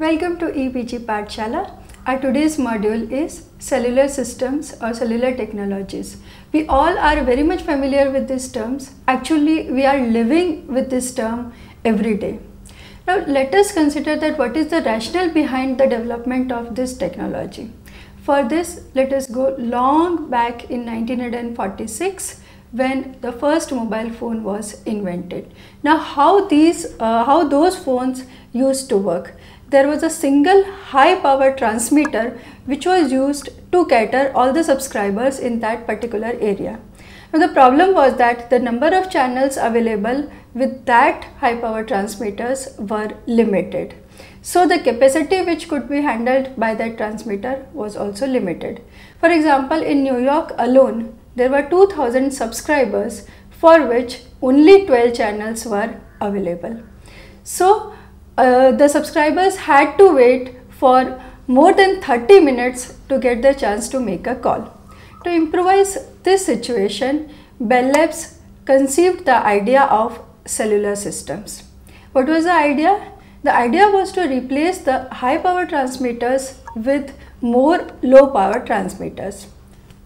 Welcome to EPG Pathshala. Our today's module is cellular systems or cellular technologies. We all are very much familiar with these terms. Actually, we are living with this term every day. Now, let us consider that what is the rationale behind the development of this technology. For this, let us go long back in 1946 when the first mobile phone was invented. Now, how these, uh, how those phones used to work? There was a single high power transmitter which was used to cater all the subscribers in that particular area. Now, the problem was that the number of channels available with that high power transmitters were limited. So the capacity which could be handled by that transmitter was also limited. For example, in New York alone, there were 2000 subscribers for which only 12 channels were available. So uh, the subscribers had to wait for more than 30 minutes to get the chance to make a call. To improvise this situation, Bell Labs conceived the idea of cellular systems. What was the idea? The idea was to replace the high power transmitters with more low power transmitters.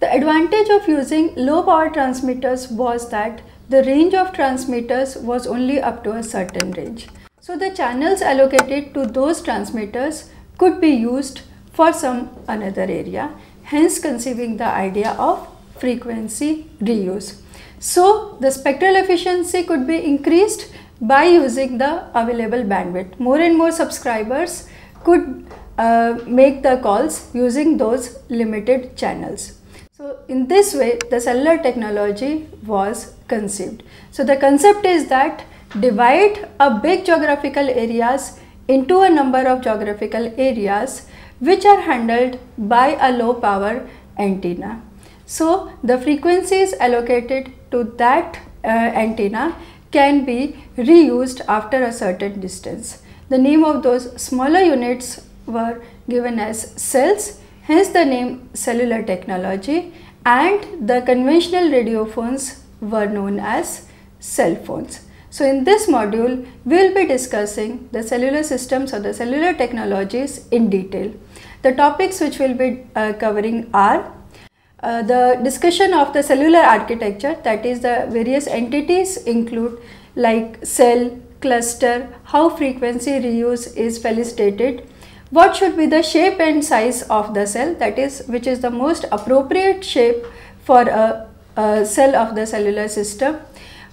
The advantage of using low power transmitters was that the range of transmitters was only up to a certain range. So the channels allocated to those transmitters could be used for some another area, hence conceiving the idea of frequency reuse. So the spectral efficiency could be increased by using the available bandwidth. More and more subscribers could uh, make the calls using those limited channels. So in this way the cellular technology was conceived. So the concept is that divide a big geographical areas into a number of geographical areas which are handled by a low power antenna. So the frequencies allocated to that uh, antenna can be reused after a certain distance. The name of those smaller units were given as cells, hence the name cellular technology and the conventional radio phones were known as cell phones. So in this module, we will be discussing the cellular systems or the cellular technologies in detail. The topics which we will be uh, covering are uh, the discussion of the cellular architecture that is the various entities include like cell, cluster, how frequency reuse is felicitated, what should be the shape and size of the cell that is which is the most appropriate shape for a, a cell of the cellular system,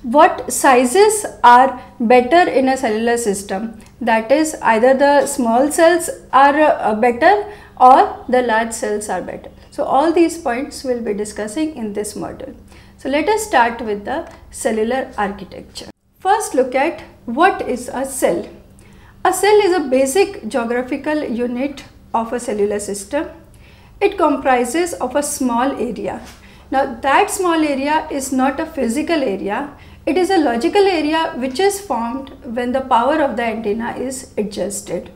what sizes are better in a cellular system that is either the small cells are uh, better or the large cells are better. So all these points we will be discussing in this module. So let us start with the cellular architecture. First look at what is a cell. A cell is a basic geographical unit of a cellular system. It comprises of a small area. Now that small area is not a physical area, it is a logical area which is formed when the power of the antenna is adjusted.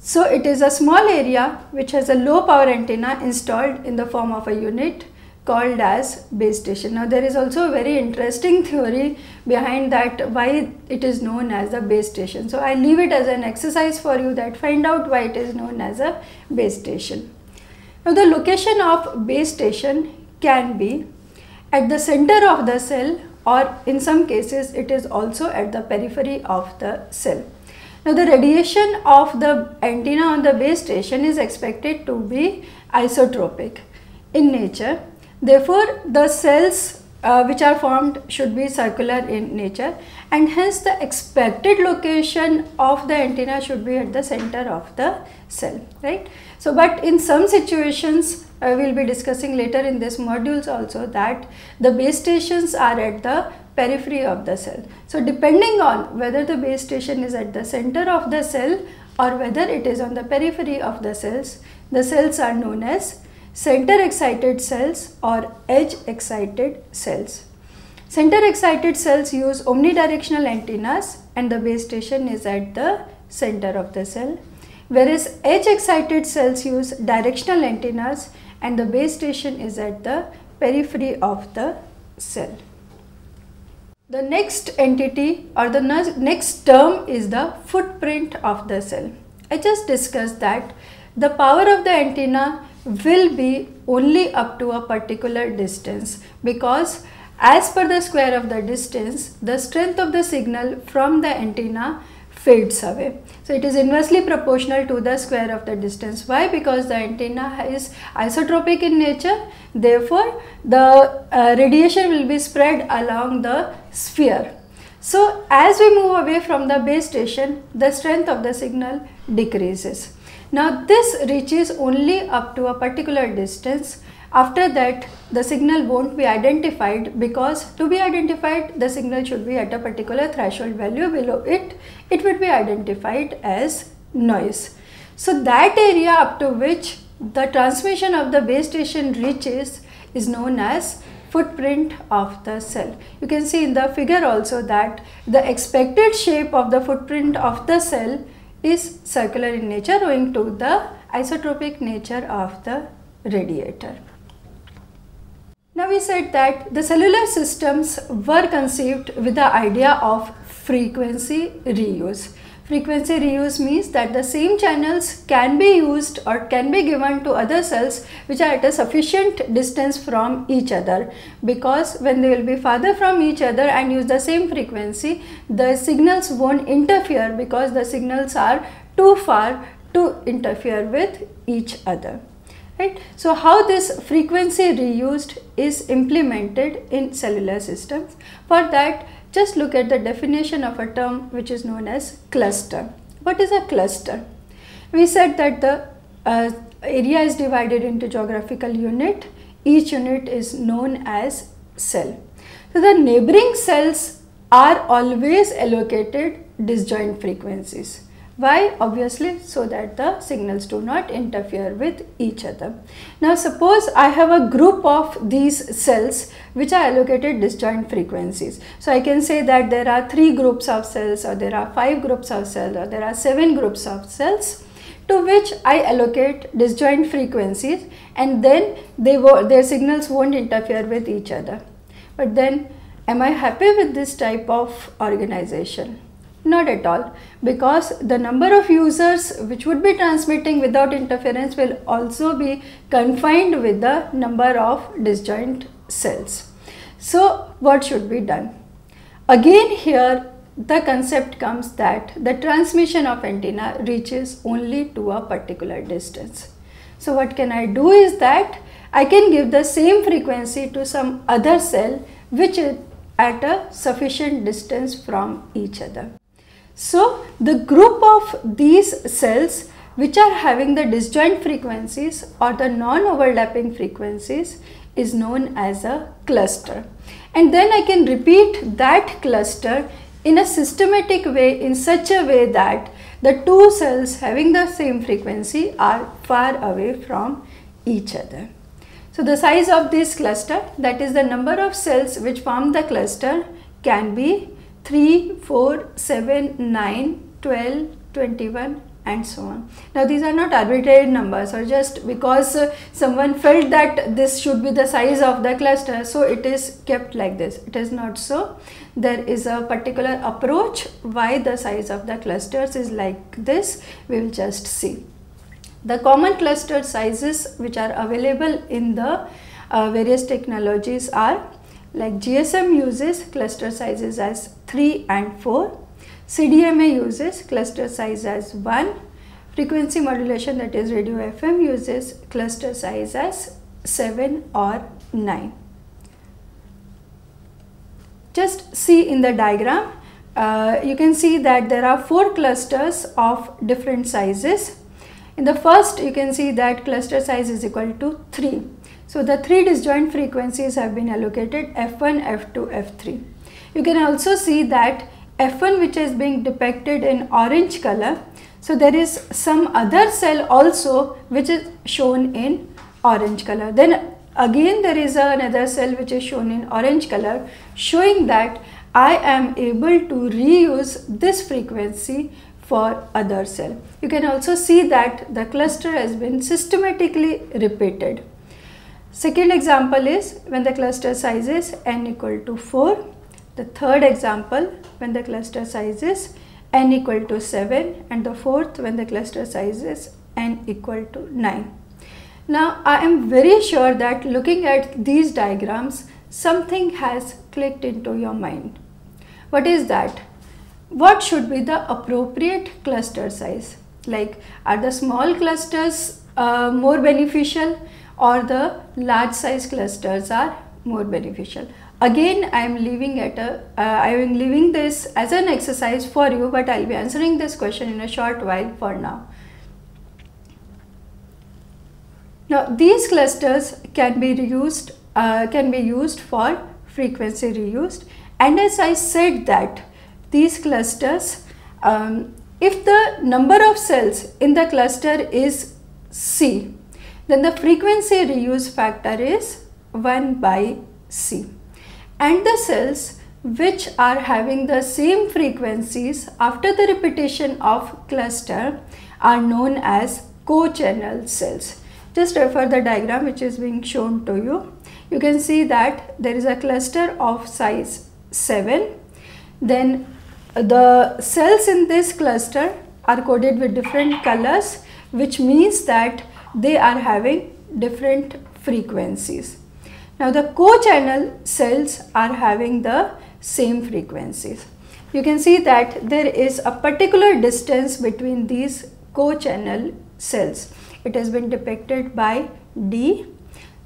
So it is a small area which has a low power antenna installed in the form of a unit called as base station. Now there is also a very interesting theory behind that why it is known as the base station. So I leave it as an exercise for you that find out why it is known as a base station. Now the location of base station can be at the center of the cell or in some cases it is also at the periphery of the cell. Now the radiation of the antenna on the base station is expected to be isotropic in nature. Therefore, the cells uh, which are formed should be circular in nature and hence the expected location of the antenna should be at the center of the cell, right. So, but in some situations uh, we will be discussing later in this modules also that the base stations are at the periphery of the cell. So depending on whether the base station is at the center of the cell or whether it is on the periphery of the cells, the cells are known as center excited cells or edge excited cells. Center excited cells use omnidirectional antennas and the base station is at the center of the cell. Whereas edge excited cells use directional antennas and the base station is at the periphery of the cell. The next entity or the next term is the footprint of the cell. I just discussed that the power of the antenna will be only up to a particular distance because as per the square of the distance, the strength of the signal from the antenna fades away. So it is inversely proportional to the square of the distance. Why? Because the antenna is isotropic in nature. Therefore, the uh, radiation will be spread along the sphere. So as we move away from the base station, the strength of the signal decreases. Now this reaches only up to a particular distance after that, the signal won't be identified because to be identified, the signal should be at a particular threshold value. Below it, it would be identified as noise. So that area up to which the transmission of the base station reaches is known as footprint of the cell. You can see in the figure also that the expected shape of the footprint of the cell is circular in nature owing to the isotropic nature of the radiator. Now we said that the cellular systems were conceived with the idea of frequency reuse. Frequency reuse means that the same channels can be used or can be given to other cells which are at a sufficient distance from each other because when they will be farther from each other and use the same frequency the signals won't interfere because the signals are too far to interfere with each other right. So how this frequency reused is implemented in cellular systems. For that just look at the definition of a term which is known as cluster. What is a cluster? We said that the uh, area is divided into geographical unit. Each unit is known as cell. So the neighboring cells are always allocated disjoint frequencies. Why? Obviously so that the signals do not interfere with each other. Now suppose I have a group of these cells which are allocated disjoint frequencies. So I can say that there are three groups of cells or there are five groups of cells or there are seven groups of cells to which I allocate disjoint frequencies and then they their signals won't interfere with each other. But then am I happy with this type of organization? Not at all because the number of users which would be transmitting without interference will also be confined with the number of disjoint cells. So what should be done? Again here the concept comes that the transmission of antenna reaches only to a particular distance. So what can I do is that I can give the same frequency to some other cell which is at a sufficient distance from each other. So the group of these cells which are having the disjoint frequencies or the non-overlapping frequencies is known as a cluster. And then I can repeat that cluster in a systematic way in such a way that the two cells having the same frequency are far away from each other. So the size of this cluster that is the number of cells which form the cluster can be 3, 4, 7, 9, 12, 21 and so on. Now these are not arbitrary numbers or just because uh, someone felt that this should be the size of the cluster so it is kept like this. It is not so. There is a particular approach why the size of the clusters is like this. We will just see. The common cluster sizes which are available in the uh, various technologies are like GSM uses cluster sizes as 3 and 4. CDMA uses cluster size as 1. Frequency modulation that is radio FM uses cluster size as 7 or 9. Just see in the diagram, uh, you can see that there are 4 clusters of different sizes. In the first you can see that cluster size is equal to 3 so the three disjoint frequencies have been allocated F1, F2, F3. You can also see that F1 which is being depicted in orange color. So there is some other cell also which is shown in orange color. Then again there is another cell which is shown in orange color showing that I am able to reuse this frequency for other cell. You can also see that the cluster has been systematically repeated. Second example is when the cluster size is n equal to 4. The third example when the cluster size is n equal to 7 and the fourth when the cluster size is n equal to 9. Now I am very sure that looking at these diagrams something has clicked into your mind. What is that? What should be the appropriate cluster size? Like are the small clusters uh, more beneficial or the large size clusters are more beneficial? again I am leaving it a, uh, I am leaving this as an exercise for you but I'll be answering this question in a short while for now. Now these clusters can be reused uh, can be used for frequency reused and as I said that these clusters um, if the number of cells in the cluster is C then the frequency reuse factor is 1 by C and the cells which are having the same frequencies after the repetition of cluster are known as co-channel cells. Just refer the diagram which is being shown to you. You can see that there is a cluster of size 7. Then the cells in this cluster are coded with different colors which means that they are having different frequencies. Now the co-channel cells are having the same frequencies. You can see that there is a particular distance between these co-channel cells. It has been depicted by D.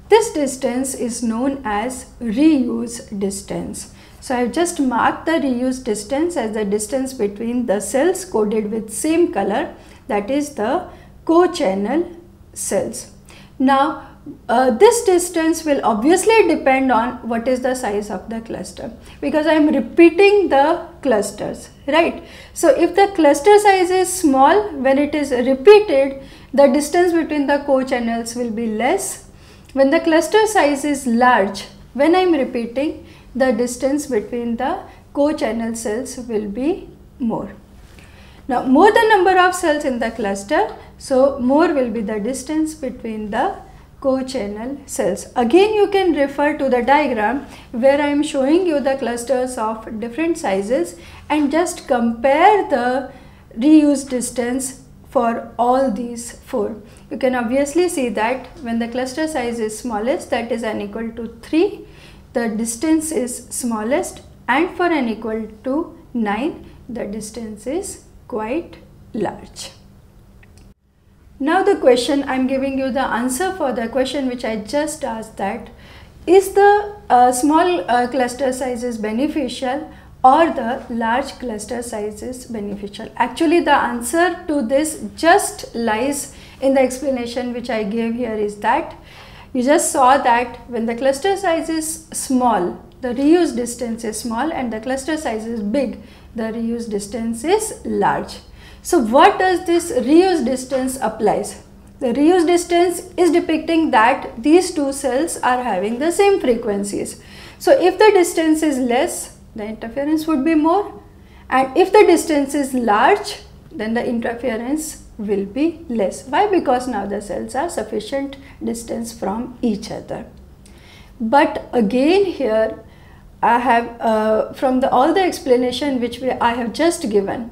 This distance is known as reuse distance. So I have just marked the reuse distance as the distance between the cells coded with same color that is the co-channel cells. Now uh, this distance will obviously depend on what is the size of the cluster because I am repeating the clusters right. So if the cluster size is small when it is repeated the distance between the co-channels will be less. When the cluster size is large when I am repeating the distance between the co-channel cells will be more. Now more the number of cells in the cluster so more will be the distance between the co-channel cells. Again you can refer to the diagram where I am showing you the clusters of different sizes and just compare the reuse distance for all these four. You can obviously see that when the cluster size is smallest that is n equal to 3 the distance is smallest and for n equal to 9 the distance is quite large. Now the question, I am giving you the answer for the question which I just asked that is the uh, small uh, cluster sizes beneficial or the large cluster sizes beneficial? Actually the answer to this just lies in the explanation which I gave here is that you just saw that when the cluster size is small, the reuse distance is small and the cluster size is big, the reuse distance is large. So what does this reuse distance applies? The reuse distance is depicting that these two cells are having the same frequencies. So if the distance is less, the interference would be more and if the distance is large, then the interference will be less. Why? Because now the cells are sufficient distance from each other. But again here I have uh, from the all the explanation which we, I have just given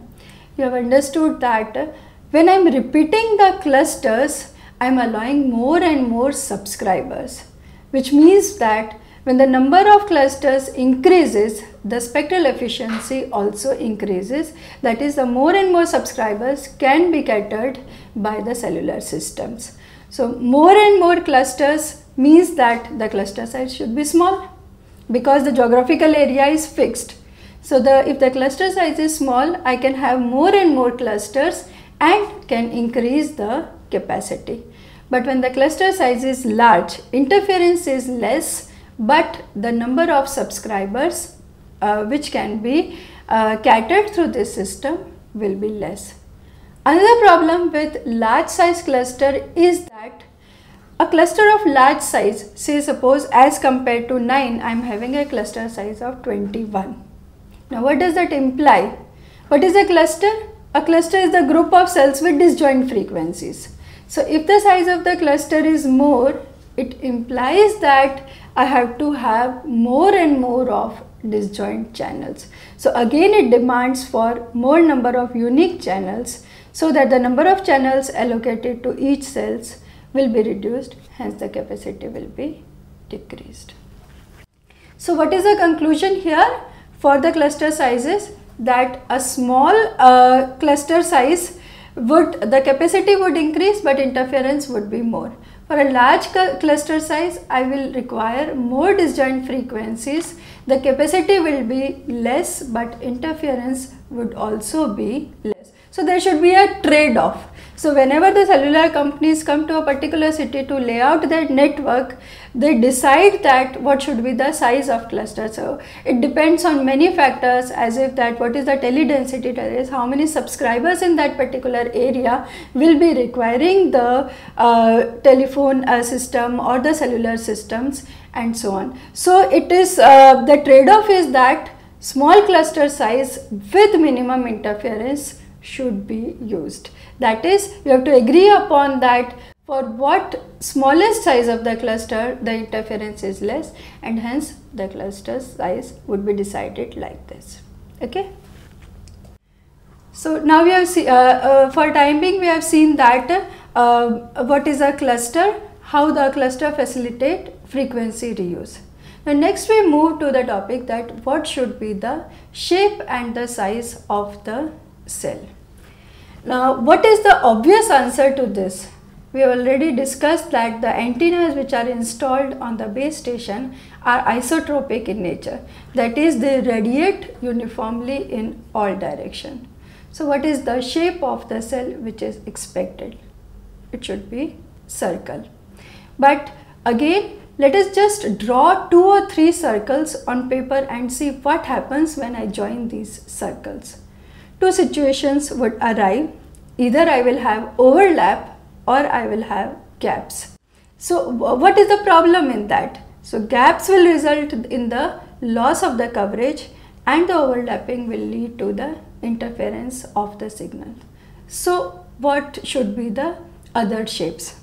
you have understood that when I am repeating the clusters, I am allowing more and more subscribers, which means that when the number of clusters increases, the spectral efficiency also increases. That is, the more and more subscribers can be catered by the cellular systems. So, more and more clusters means that the cluster size should be small because the geographical area is fixed. So the if the cluster size is small, I can have more and more clusters and can increase the capacity. But when the cluster size is large, interference is less, but the number of subscribers uh, which can be uh, catered through this system will be less. Another problem with large size cluster is that a cluster of large size, say suppose as compared to 9, I am having a cluster size of 21 now what does that imply? What is a cluster? A cluster is the group of cells with disjoint frequencies. So if the size of the cluster is more, it implies that I have to have more and more of disjoint channels. So again it demands for more number of unique channels so that the number of channels allocated to each cells will be reduced hence the capacity will be decreased. So what is the conclusion here for the cluster sizes that a small uh, cluster size would the capacity would increase but interference would be more. For a large cluster size, I will require more disjoint frequencies. The capacity will be less but interference would also be less. So there should be a trade-off. So whenever the cellular companies come to a particular city to lay out their network, they decide that what should be the size of cluster. So it depends on many factors as if that what is the tele-density terrace, how many subscribers in that particular area will be requiring the uh, telephone uh, system or the cellular systems and so on. So it is uh, the trade-off is that small cluster size with minimum interference should be used. That is, you have to agree upon that for what smallest size of the cluster the interference is less and hence the cluster size would be decided like this. Okay. So now we have seen, uh, uh, for time being we have seen that uh, what is a cluster, how the cluster facilitate frequency reuse. Now next we move to the topic that what should be the shape and the size of the cell. Now, what is the obvious answer to this? We have already discussed that the antennas which are installed on the base station are isotropic in nature. That is, they radiate uniformly in all direction. So, what is the shape of the cell which is expected? It should be circle. But again, let us just draw two or three circles on paper and see what happens when I join these circles two situations would arrive. Either I will have overlap or I will have gaps. So what is the problem in that? So gaps will result in the loss of the coverage and the overlapping will lead to the interference of the signal. So what should be the other shapes?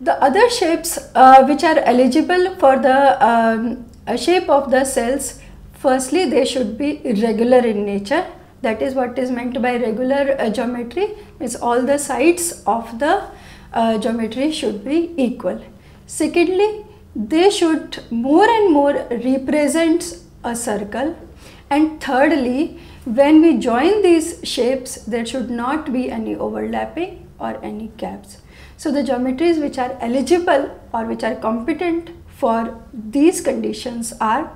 The other shapes uh, which are eligible for the um, shape of the cells, firstly they should be irregular in nature that is what is meant by regular uh, geometry. Is all the sides of the uh, geometry should be equal. Secondly they should more and more represent a circle. And thirdly when we join these shapes there should not be any overlapping or any gaps. So the geometries which are eligible or which are competent for these conditions are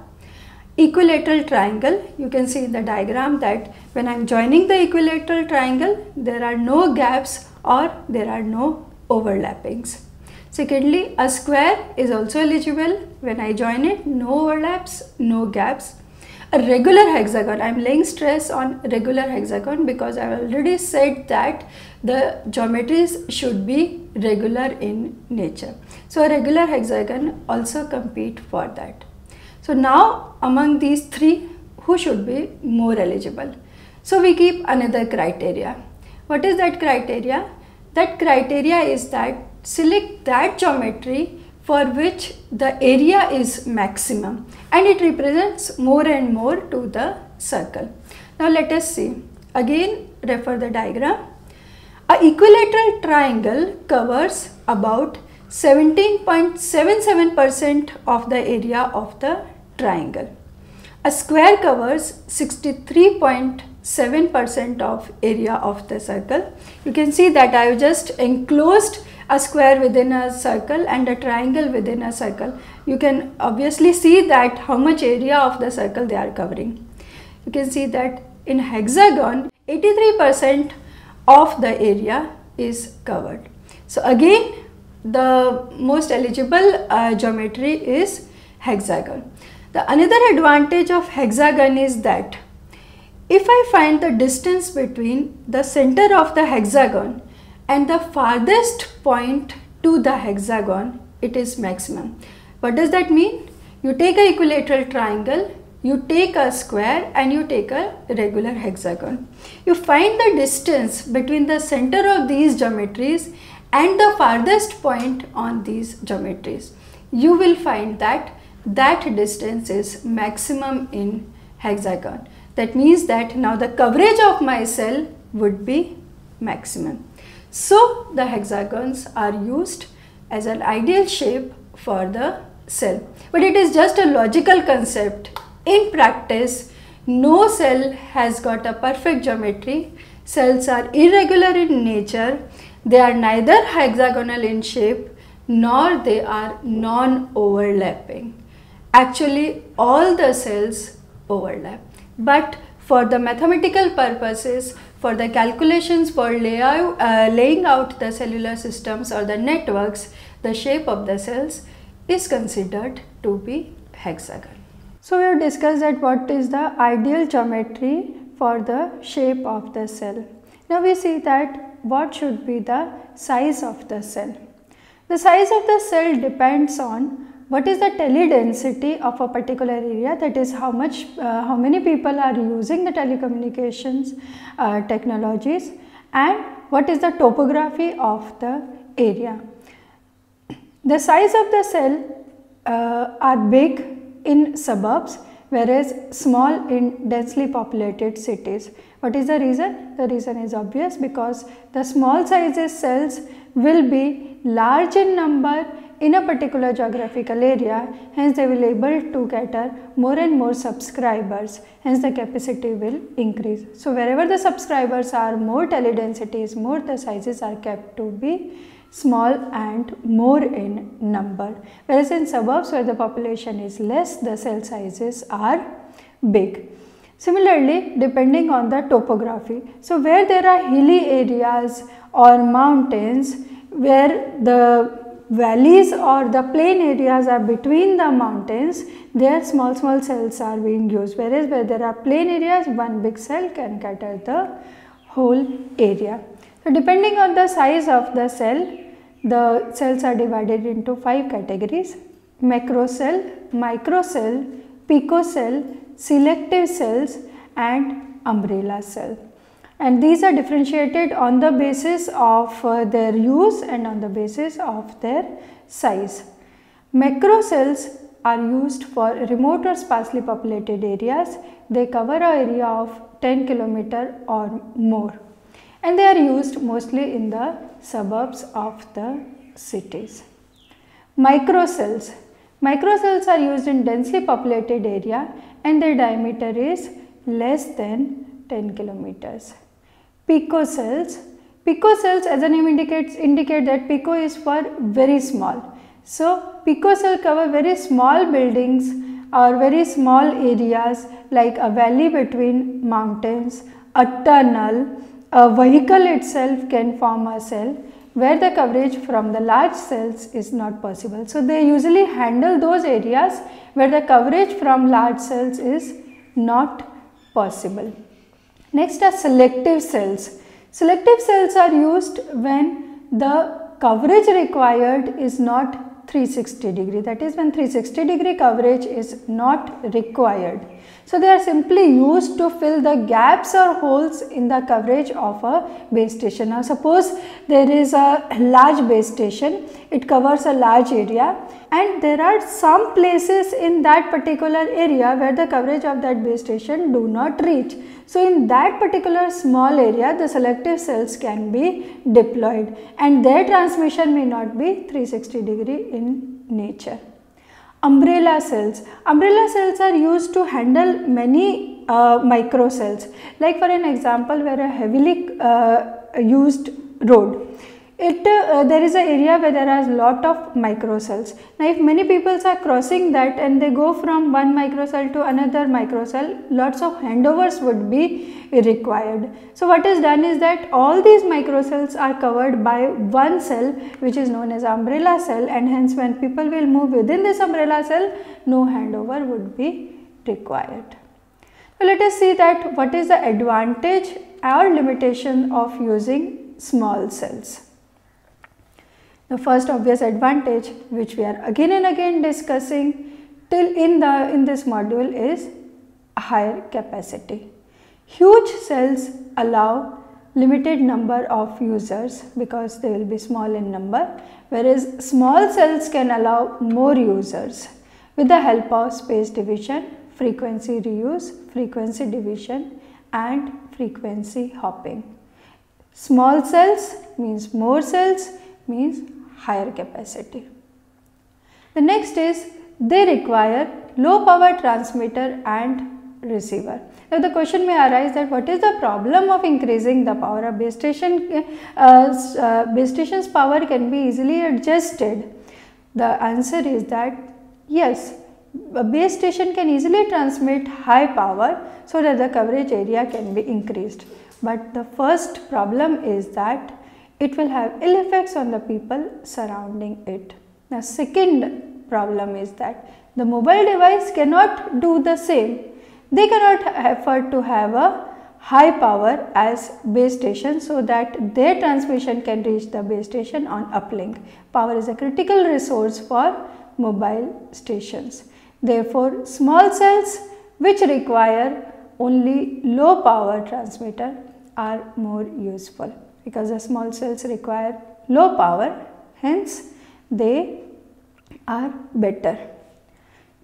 equilateral triangle you can see in the diagram that when I am joining the equilateral triangle there are no gaps or there are no overlappings. Secondly a square is also eligible when I join it no overlaps no gaps. A regular hexagon I am laying stress on regular hexagon because I have already said that the geometries should be regular in nature. So a regular hexagon also compete for that. So now among these three, who should be more eligible? So we keep another criteria. What is that criteria? That criteria is that select that geometry for which the area is maximum and it represents more and more to the circle. Now let us see. Again refer the diagram. A equilateral triangle covers about 17.77% of the area of the triangle. A square covers 63.7% of area of the circle. You can see that I have just enclosed a square within a circle and a triangle within a circle. You can obviously see that how much area of the circle they are covering. You can see that in hexagon 83% of the area is covered. So again the most eligible uh, geometry is hexagon. The another advantage of hexagon is that if I find the distance between the center of the hexagon and the farthest point to the hexagon, it is maximum. What does that mean? You take a equilateral triangle, you take a square and you take a regular hexagon. You find the distance between the center of these geometries and the farthest point on these geometries. You will find that that distance is maximum in hexagon. That means that now the coverage of my cell would be maximum. So the hexagons are used as an ideal shape for the cell. But it is just a logical concept. In practice, no cell has got a perfect geometry. Cells are irregular in nature. They are neither hexagonal in shape nor they are non-overlapping. Actually, all the cells overlap. But for the mathematical purposes, for the calculations for uh, laying out the cellular systems or the networks, the shape of the cells is considered to be hexagon. So we have discussed that what is the ideal geometry for the shape of the cell. Now we see that what should be the size of the cell. The size of the cell depends on what is the teledensity of a particular area that is how much uh, how many people are using the telecommunications uh, technologies and what is the topography of the area. The size of the cell uh, are big in suburbs whereas small in densely populated cities. What is the reason? The reason is obvious because the small sizes cells will be large in number in a particular geographical area hence they will able to cater more and more subscribers hence the capacity will increase. So wherever the subscribers are more teledensity is more the sizes are kept to be small and more in number whereas in suburbs where the population is less the cell sizes are big. Similarly depending on the topography so where there are hilly areas or mountains where the valleys or the plain areas are between the mountains, there small small cells are being used whereas where there are plain areas one big cell can cater the whole area. So, depending on the size of the cell, the cells are divided into 5 categories macro cell, micro cell, picocell, selective cells and umbrella cell and these are differentiated on the basis of uh, their use and on the basis of their size. Macro cells are used for remote or sparsely populated areas. They cover an area of 10 km or more and they are used mostly in the suburbs of the cities. Microcells. Microcells are used in densely populated area and their diameter is less than 10 kilometers picocells. Picocells as the name indicates indicate that pico is for very small. So picocell cover very small buildings or very small areas like a valley between mountains, a tunnel, a vehicle itself can form a cell where the coverage from the large cells is not possible. So they usually handle those areas where the coverage from large cells is not possible. Next are selective cells. Selective cells are used when the coverage required is not 360 degree that is when 360 degree coverage is not required. So they are simply used to fill the gaps or holes in the coverage of a base station. Now suppose there is a large base station, it covers a large area and there are some places in that particular area where the coverage of that base station do not reach. So in that particular small area the selective cells can be deployed and their transmission may not be 360 degree in nature. Umbrella cells. Umbrella cells are used to handle many uh, microcells like for an example where a heavily uh, used road it uh, there is an area where there are lot of microcells. Now if many people are crossing that and they go from one microcell to another microcell, lots of handovers would be required. So what is done is that all these microcells are covered by one cell which is known as umbrella cell and hence when people will move within this umbrella cell, no handover would be required. So let us see that what is the advantage or limitation of using small cells. The first obvious advantage which we are again and again discussing till in the in this module is higher capacity. Huge cells allow limited number of users because they will be small in number whereas small cells can allow more users with the help of space division, frequency reuse, frequency division and frequency hopping. Small cells means more cells means higher capacity. The next is they require low power transmitter and receiver. Now the question may arise that what is the problem of increasing the power? A base station, uh, uh, base station's power can be easily adjusted. The answer is that yes, a base station can easily transmit high power so that the coverage area can be increased. But the first problem is that it will have ill effects on the people surrounding it. The second problem is that the mobile device cannot do the same they cannot afford to have a high power as base station so that their transmission can reach the base station on uplink. Power is a critical resource for mobile stations. Therefore, small cells which require only low power transmitter are more useful because the small cells require low power hence they are better.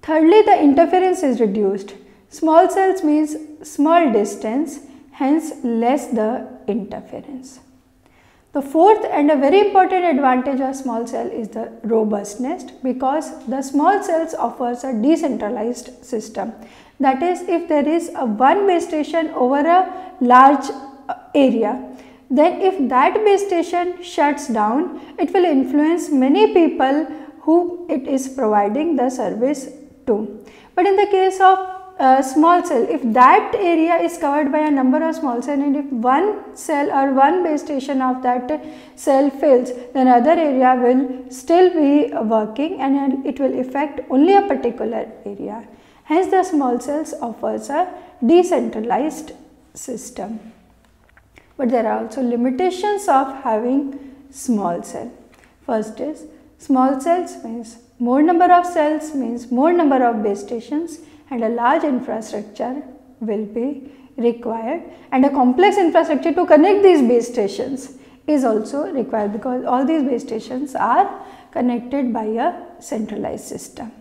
Thirdly, the interference is reduced Small cells means small distance, hence less the interference. The fourth and a very important advantage of small cell is the robustness because the small cells offers a decentralized system. That is if there is a one base station over a large uh, area, then if that base station shuts down, it will influence many people who it is providing the service to. But in the case of uh, small cell, if that area is covered by a number of small cell and if one cell or one base station of that cell fails, then other area will still be working and it will affect only a particular area. Hence the small cells offers a decentralized system. But there are also limitations of having small cell. First is small cells means more number of cells means more number of base stations and a large infrastructure will be required and a complex infrastructure to connect these base stations is also required because all these base stations are connected by a centralized system.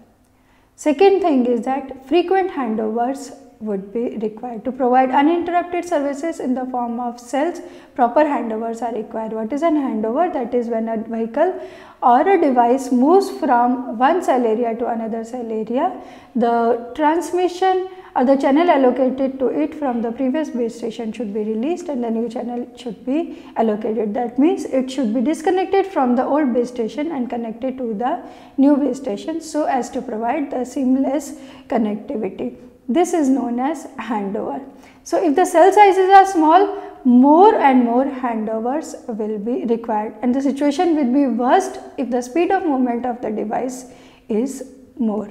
Second thing is that frequent handovers would be required. To provide uninterrupted services in the form of cells, proper handovers are required. What is an handover? That is when a vehicle or a device moves from one cell area to another cell area, the transmission or the channel allocated to it from the previous base station should be released and the new channel should be allocated. That means it should be disconnected from the old base station and connected to the new base station so as to provide the seamless connectivity. This is known as handover. So, if the cell sizes are small, more and more handovers will be required and the situation will be worst if the speed of movement of the device is more.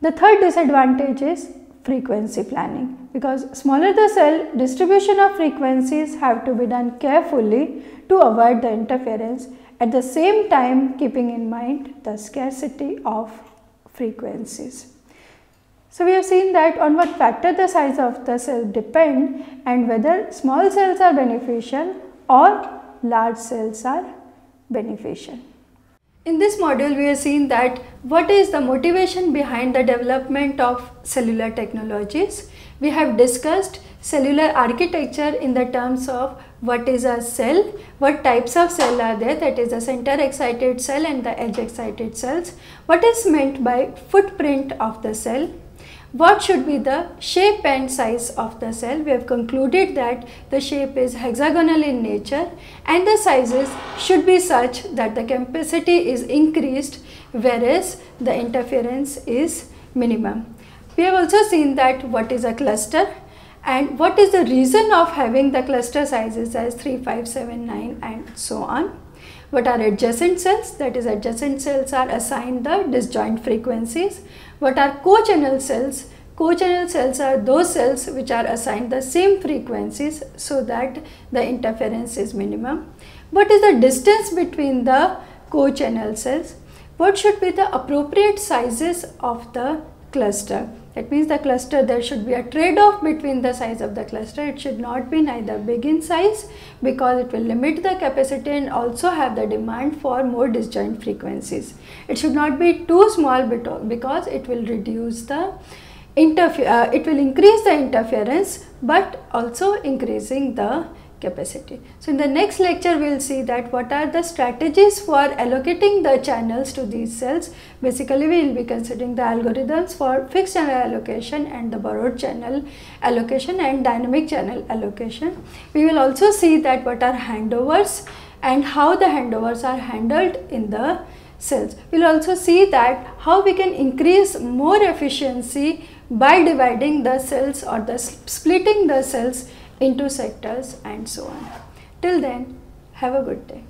The third disadvantage is frequency planning because smaller the cell, distribution of frequencies have to be done carefully to avoid the interference at the same time keeping in mind the scarcity of frequencies. So, we have seen that on what factor the size of the cell depend and whether small cells are beneficial or large cells are beneficial. In this module, we have seen that what is the motivation behind the development of cellular technologies. We have discussed cellular architecture in the terms of what is a cell, what types of cell are there that is the center excited cell and the edge excited cells, what is meant by footprint of the cell, what should be the shape and size of the cell? We have concluded that the shape is hexagonal in nature and the sizes should be such that the capacity is increased whereas the interference is minimum. We have also seen that what is a cluster and what is the reason of having the cluster sizes as 3, 5, 7, 9 and so on. What are adjacent cells? That is adjacent cells are assigned the disjoint frequencies. What are co-channel cells? Co-channel cells are those cells which are assigned the same frequencies so that the interference is minimum. What is the distance between the co-channel cells? What should be the appropriate sizes of the cluster? That means the cluster there should be a trade-off between the size of the cluster. It should not be neither big in size because it will limit the capacity and also have the demand for more disjoint frequencies. It should not be too small because it will reduce the interfere uh, it will increase the interference but also increasing the capacity. So in the next lecture we will see that what are the strategies for allocating the channels to these cells. Basically we will be considering the algorithms for fixed channel allocation and the borrowed channel allocation and dynamic channel allocation. We will also see that what are handovers and how the handovers are handled in the cells. We will also see that how we can increase more efficiency by dividing the cells or the splitting the cells into sectors and so on. Till then, have a good day.